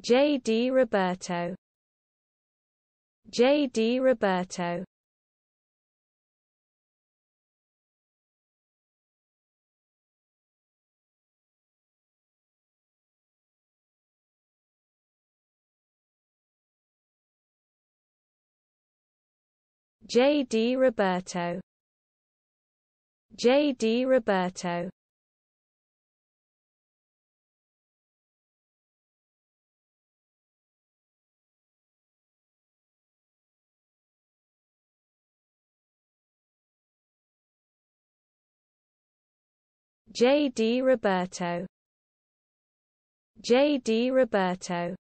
J. D. Roberto J. D. Roberto J. D. Roberto J. D. Roberto J. D. Roberto J. D. Roberto